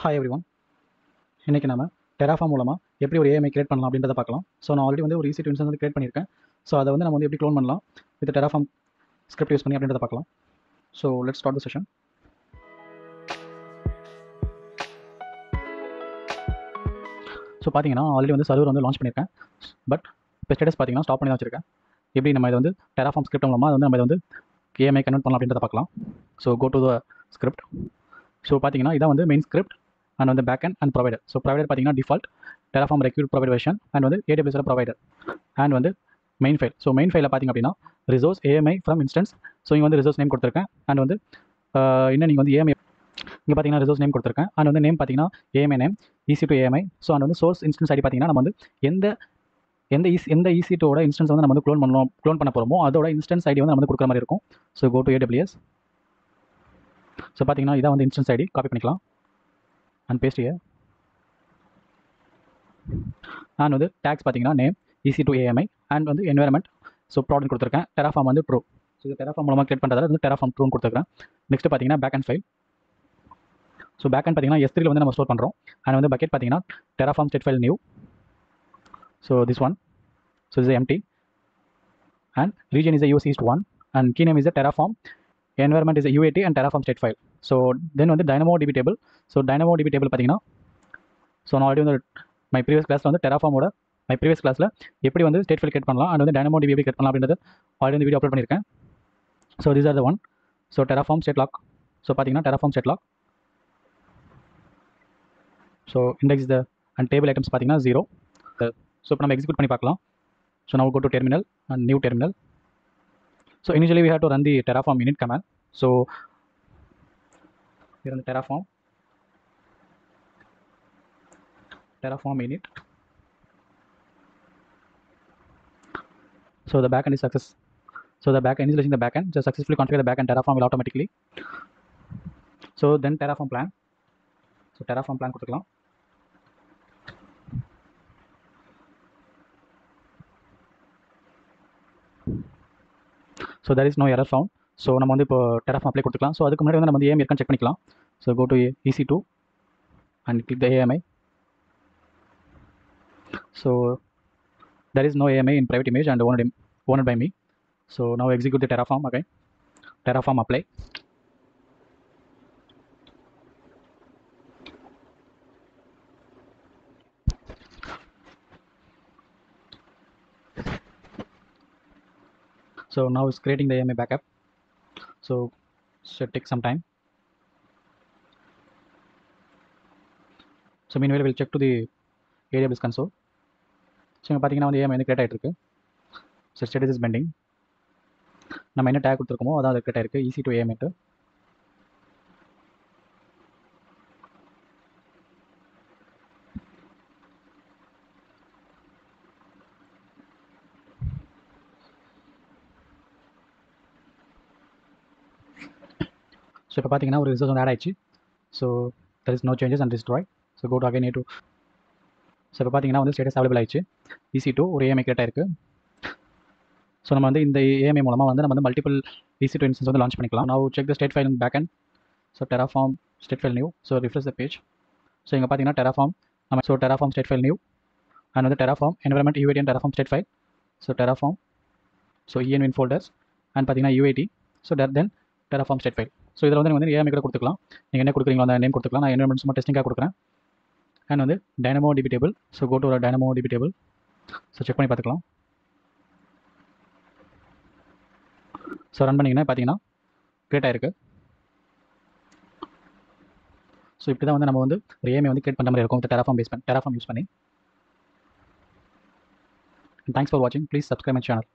Hi every one இன்றைக்கி நம்ம terraform மூலமாக எப்படி ஒரு ஏஎம்ஐ கிரியேட் பண்ணலாம் அப்படின்றத பார்க்கலாம். ஸோ நான் ஆல்ரெடி வந்து ஒரு ஈஸி ட்வின்ஸ் வந்து கிரியேட் பண்ணியிருக்கேன். ஸோ அதை வந்து நம்ம வந்து எப்படி க்ளோன் பண்ணலாம்? வித் டெராஃபார்ம் ஸ்கிரிப்ட் யூஸ் பண்ணி அப்படின்றத பார்க்கலாம். So let start the session so பார்த்தீங்கன்னா ஆல்ரெடி வந்து சர்வர் வந்து லான்ச் பண்ணியிருக்கேன். பட் இப்போ ஸ்டேட்டஸ் பார்த்தீங்கன்னா ஸ்டாப் பண்ணி தான் வச்சிருக்கேன். எப்படி நம்ம இதை வந்து டெராஃபார்ம் ஸ்கிரிப்ட் மூலமாக வந்து நம்ம இதை வந்து ஏஎம்ஐ கன்வெர்ட் பண்ணலாம் அப்படின்றத பார்க்கலாம். So go to the script so பார்த்தீங்கன்னா இதான் வந்து மெயின் ஸ்கிரிப்ட் அண்ட் வந்து backend and provider so provider பார்த்தீங்கன்னா default Terraform required provide version and வந்து ஏடபிள்யூஸில் ப்ரொவைடர் அண்ட் வந்து மெயின் ஃபைல் ஸோ மெயின் ஃபைலில் பார்த்தீங்க அப்படின்னா resource AMI from instance so இங்கே வந்து ரிசோர்ஸ் நேம் கொடுத்துருக்கேன் அண்ட் வந்து இன்னும் நீங்கள் வந்து ஏஎம்ஐ இங்கே பார்த்தீங்கன்னா ரிசோர்ஸ் நேம் கொடுத்துருக்கேன். அண்ட் வந்து நேம் பார்த்தீங்கன்னா AMI name EC two AMI so and வந்து சோர்ஸ் இன்ஸ்டன்ஸ் ஐடி பார்த்தீங்கன்னா நம்ம வந்து எந்த எந்த ஈஸ் எந்த ஈசி டோட இன்ஸ்டன்ஸ் வந்து நம்ம வந்து க்ளோன் பண்ணோம் க்ளோன் பண்ண போகிறோமோ அதோட இன்ஸ்டன்ஸ் ஐடி வந்து நம்ம வந்து கொடுக்குற மாதிரி இருக்கும். So go to AWS so பார்த்தீங்கன்னா இதான் வந்து இன்ஸ்டன்ஸ் ஐடி காப்பி பண்ணிக்கலாம். அண்ட் பேஸ்ட் இயர் அண்ட் வந்து டேக்ஸ் பார்த்தீங்கன்னா name EC two AMI and வந்து என்வரன்மெண்ட் ஸோ ப்ராடக்ட் கொடுத்துருக்கேன். டெராஃபார்ம் வந்து ட்ரூ ஸோ இது டெராஃபார்ம் மூலமாக கிரியேட் பண்ணுறதால வந்து டெராஃபார்ம் ட்ரூன்னு கொடுத்துருக்கேன் நெக்ஸ்ட் பார்த்தீங்கன்னா backend file so back and பார்த்தீங்கன்னா எஸ் வந்து நம்ம ஸ்டோர் பண்ணுறோம் அண்ட் வந்து பக்கெட் பார்த்தீங்கன்னா Terraform state file new so this one so is empty and region is a US east one and key name is Terraform environment is UAT and UAT state file so then வந்து DynamoDB table so DynamoDB table பார்த்தீங்கன்னா so நான் already வந்து my previous கிளாஸில் வந்து டெராஃபார்மோட my previous கிளாஸில் எப்படி வந்து ஸ்டேட் ஃபைல் கிரியேட் பண்ணலாம் அண்ட் வந்து டைனமோ டிபி எப்படி கிரியேட் பண்ணலாம் அப்படின்றது ஆல்ரெடி வந்து வீடியோ அப்லோட் பண்ணியிருக்கேன். So these are the one so Terraform state lock so பார்த்தீங்கன்னா Terraform state lock so index the and table items பார்த்தீங்கன்னா ஜீரோ ஸோ இப்போ நம்ம எக்ஸிக்யூட் பண்ணி பார்க்கலாம். ஸோ நான் go to terminal and new terminal so initially we have to run the terraform init command so here on the terraform terraform init so the backend is success so the backend initializing the backend just successfully configure the backend terraform will automatically so then terraform plan so terraform plan கொடுத்துக்கலாம் So there is no error found so நம்ம வந்து இப்போ terraform apply கொடுத்துக்கலாம். So அதுக்கு முன்னாடி வந்து நம்ம வந்து ஏஎம் இருக்கான்னு செக் பண்ணிக்கலாம். So go to EC two and click the AMI so there is no AMI in private image and owned owned by me so now execute execute the Terraform again. Apply So now it's creating the AMA backup. So should take some time. So meanwhile we'll check to the AWS console. So இங்கே பார்த்தீங்கன்னா வந்து AM வந்து create ஆகிட்டு இருக்கு so status is bending நம்ம என்ன take கொடுத்துருக்கோமோ அதான் அது கிரியேட் ஆயிருக்கு ஈஸி டு ஏஎம்ட்டு ஸோ இப்போ பார்த்தீங்கன்னா ஒரு ரிசல்ட் வந்து ஆட் ஆயிடுச்சு. So there is no changes and destroy so go to again a to so இப்போ பார்த்தீங்கன்னா வந்து ஸ்டேட்டஸ் அவைலபிள் ஆயிடுச்சு. இசி டூ ஒரு ஏஎம்ஐ கிரியேட் ஆயிருக்கு ஸோ நம்ம வந்து இந்த ஏஎம்ஐ மூலமாக வந்து நம்ம வந்து மல்டிபிள் ஈசி டூ இன்ஸ்டன்ஸ் வந்து லான்ச் பண்ணிக்கலாம். நான் check the state file backend so Terraform state file new so refresh the page so இங்கே பார்த்தீங்கன்னா டெராஃபார்ம் நம்ம so Terraform state file new and வந்து Terraform environment UAT and Terraform state file so Terraform so env folders and பார்த்தீங்கன்னா UAT so then Terraform state file so இதில் வந்து நீங்கள் வந்து AMI கூட கொடுத்துக்கலாம். நீங்கள் என்ன கொடுக்குறீங்களோ அந்த நேம் கொடுத்துக்கலாம். நான் என்வரன்மெண்ட் சும்மா டெஸ்டிங்காக கொடுக்குறேன். அண்ட் வந்து DynamoDB table so go to DynamoDB table so check பண்ணி பார்த்துக்கலாம். ஸோ ரன் பண்ணிங்கன்னா பார்த்தீங்கன்னா கிரியேட் ஆயிருக்கு. ஸோ இப்படி தான் வந்து நம்ம வந்து ஒரு ஏஎம்ஐ வந்து கிரியேட் பண்ணுற மாதிரி இருக்கும். டெராஃபார்ம் பேஸ் பண்ணி டெராஃபார்ம் யூஸ் பண்ணி. தேங்க்ஸ் ஃபார் வாட்சிங் ப்ளீஸ் சப்ஸ்கிரைப் மை சேனல்